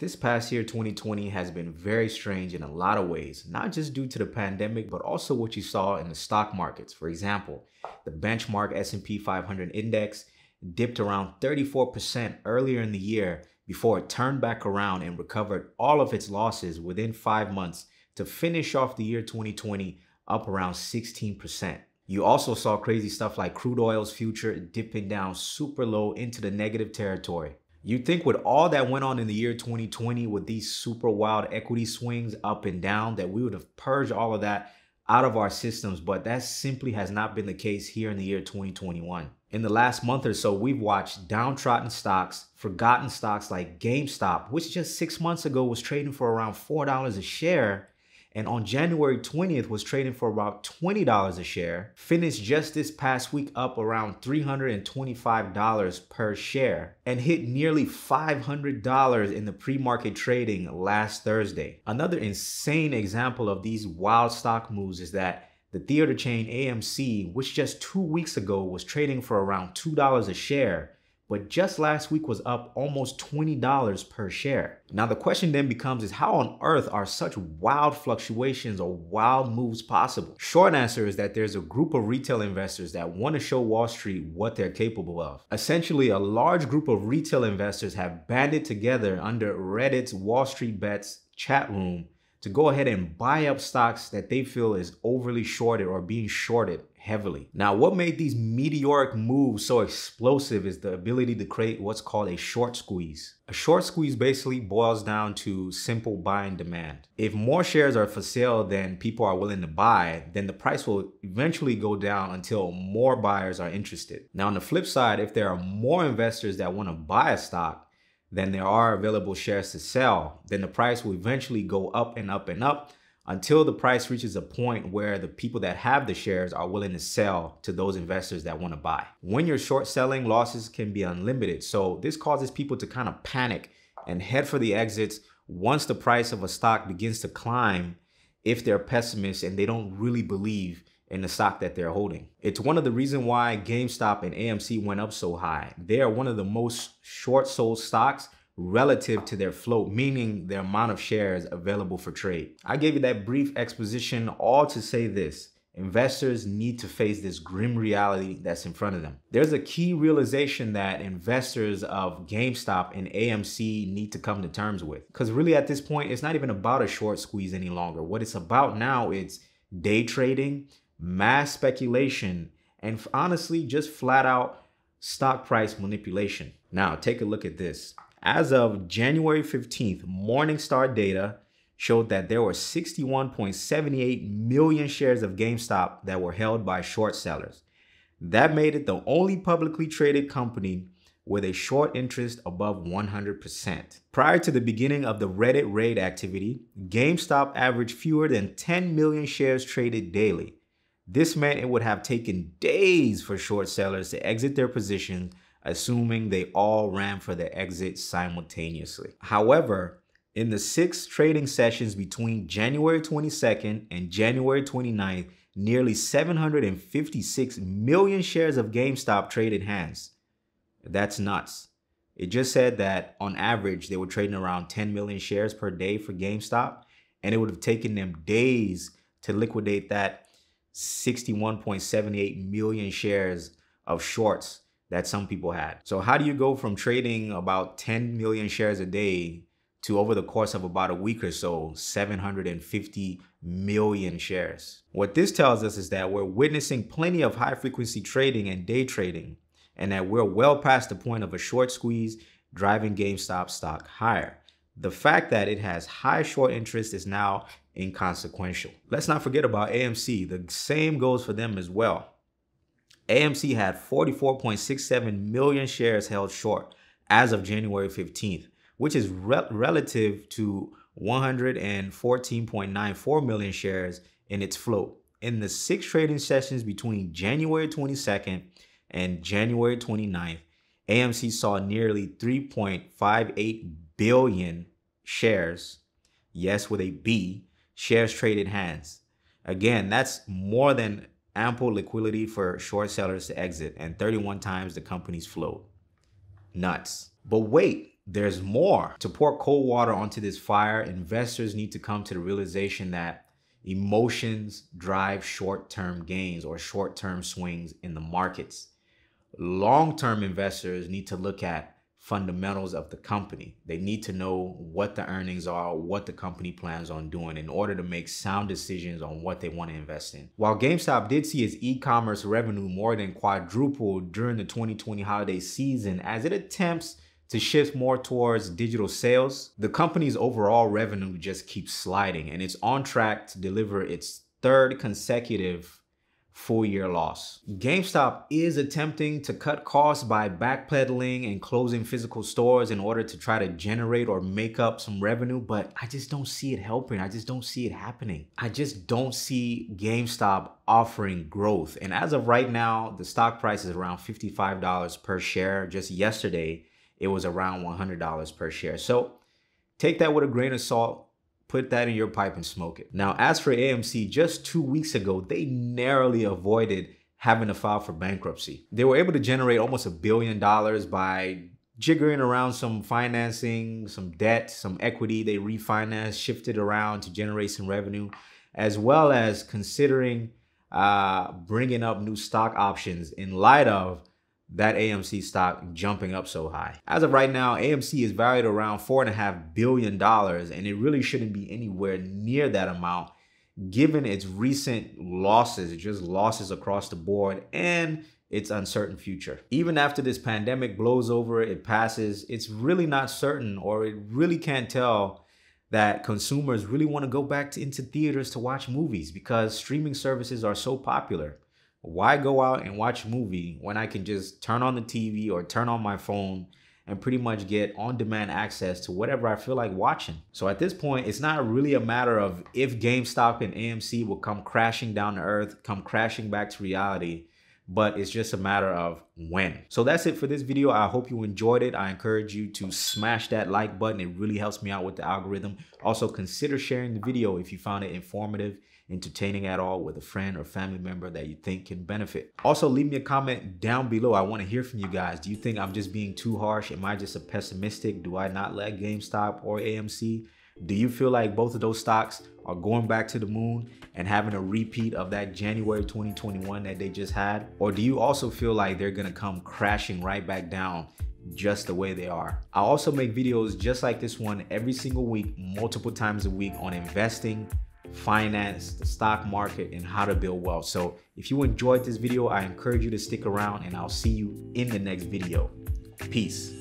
This past year, 2020, has been very strange in a lot of ways, not just due to the pandemic, but also what you saw in the stock markets. For example, the benchmark S&P 500 index dipped around 34% earlier in the year before it turned back around and recovered all of its losses within five months to finish off the year 2020 up around 16%. You also saw crazy stuff like crude oil's future dipping down super low into the negative territory. You'd think with all that went on in the year 2020 with these super wild equity swings up and down that we would have purged all of that out of our systems, but that simply has not been the case here in the year 2021. In the last month or so, we've watched downtrodden stocks, forgotten stocks like GameStop, which just six months ago was trading for around $4 a share, and on January 20th was trading for about $20 a share, finished just this past week up around $325 per share, and hit nearly $500 in the pre-market trading last Thursday. Another insane example of these wild stock moves is that the theater chain AMC, which just two weeks ago was trading for around $2 a share, but just last week was up almost $20 per share. Now the question then becomes is how on earth are such wild fluctuations or wild moves possible? Short answer is that there's a group of retail investors that want to show Wall Street what they're capable of. Essentially, a large group of retail investors have banded together under Reddit's Wall Street Bets chat room to go ahead and buy up stocks that they feel is overly shorted or being shorted heavily. Now, what made these meteoric moves so explosive is the ability to create what's called a short squeeze. A short squeeze basically boils down to simple buy and demand. If more shares are for sale than people are willing to buy, then the price will eventually go down until more buyers are interested. Now, on the flip side, if there are more investors that want to buy a stock, than there are available shares to sell, then the price will eventually go up and up and up until the price reaches a point where the people that have the shares are willing to sell to those investors that want to buy. When you're short selling, losses can be unlimited. So this causes people to kind of panic and head for the exits once the price of a stock begins to climb if they're pessimists and they don't really believe in the stock that they're holding. It's one of the reason why GameStop and AMC went up so high. They are one of the most short sold stocks relative to their float, meaning the amount of shares available for trade. I gave you that brief exposition all to say this. Investors need to face this grim reality that's in front of them. There's a key realization that investors of GameStop and AMC need to come to terms with. Because really at this point, it's not even about a short squeeze any longer. What it's about now is day trading, mass speculation, and honestly, just flat out stock price manipulation. Now, take a look at this. As of January 15th, Morningstar data showed that there were 61.78 million shares of GameStop that were held by short sellers. That made it the only publicly traded company with a short interest above 100%. Prior to the beginning of the Reddit raid activity, GameStop averaged fewer than 10 million shares traded daily. This meant it would have taken days for short sellers to exit their positions assuming they all ran for the exit simultaneously. However, in the six trading sessions between January 22nd and January 29th, nearly 756 million shares of GameStop traded hands. That's nuts. It just said that on average, they were trading around 10 million shares per day for GameStop, and it would have taken them days to liquidate that 61.78 million shares of shorts that some people had. So how do you go from trading about 10 million shares a day to over the course of about a week or so, 750 million shares? What this tells us is that we're witnessing plenty of high frequency trading and day trading, and that we're well past the point of a short squeeze driving GameStop stock higher. The fact that it has high short interest is now inconsequential. Let's not forget about AMC. The same goes for them as well. AMC had 44.67 million shares held short as of January 15th, which is re relative to 114.94 million shares in its float. In the six trading sessions between January 22nd and January 29th, AMC saw nearly 3.58 billion shares, yes, with a B, shares traded hands. Again, that's more than ample liquidity for short sellers to exit and 31 times the company's float. Nuts. But wait, there's more. To pour cold water onto this fire, investors need to come to the realization that emotions drive short term gains or short term swings in the markets. Long term investors need to look at fundamentals of the company. They need to know what the earnings are, what the company plans on doing in order to make sound decisions on what they want to invest in. While GameStop did see its e-commerce revenue more than quadruple during the 2020 holiday season as it attempts to shift more towards digital sales, the company's overall revenue just keeps sliding and it's on track to deliver its third consecutive full year loss. GameStop is attempting to cut costs by backpedaling and closing physical stores in order to try to generate or make up some revenue, but I just don't see it helping. I just don't see it happening. I just don't see GameStop offering growth. And as of right now, the stock price is around $55 per share. Just yesterday, it was around $100 per share. So take that with a grain of salt put that in your pipe and smoke it. Now, as for AMC, just two weeks ago, they narrowly avoided having to file for bankruptcy. They were able to generate almost a billion dollars by jiggering around some financing, some debt, some equity. They refinanced, shifted around to generate some revenue, as well as considering uh, bringing up new stock options in light of that AMC stock jumping up so high. As of right now, AMC is valued around four and a half billion dollars, and it really shouldn't be anywhere near that amount given its recent losses, just losses across the board, and its uncertain future. Even after this pandemic blows over, it passes, it's really not certain, or it really can't tell that consumers really want to go back to, into theaters to watch movies because streaming services are so popular. Why go out and watch a movie when I can just turn on the TV or turn on my phone and pretty much get on demand access to whatever I feel like watching. So at this point, it's not really a matter of if GameStop and AMC will come crashing down to earth, come crashing back to reality, but it's just a matter of when. So that's it for this video. I hope you enjoyed it. I encourage you to smash that like button. It really helps me out with the algorithm. Also consider sharing the video if you found it informative entertaining at all with a friend or family member that you think can benefit. Also, leave me a comment down below. I want to hear from you guys. Do you think I'm just being too harsh? Am I just a pessimistic? Do I not like GameStop or AMC? Do you feel like both of those stocks are going back to the moon and having a repeat of that January 2021 that they just had? Or do you also feel like they're gonna come crashing right back down just the way they are? I also make videos just like this one every single week, multiple times a week on investing, finance, the stock market, and how to build wealth. So if you enjoyed this video, I encourage you to stick around and I'll see you in the next video. Peace.